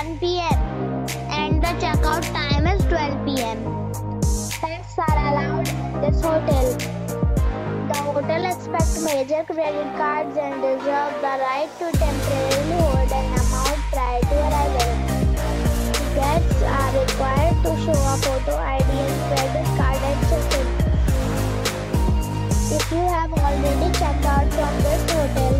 1 pm and the checkout time is 12 pm. Pets are allowed in this hotel. The hotel accepts major credit cards and reserves the right to temporarily hold an amount prior to arrival. Guests are required to show a photo ID and credit card at check-in. If you have already checked out from this hotel,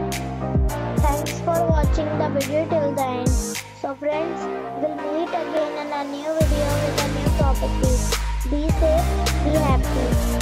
For watching the video till the end. So friends, we'll meet again in a new video with a new property. Be safe, be happy.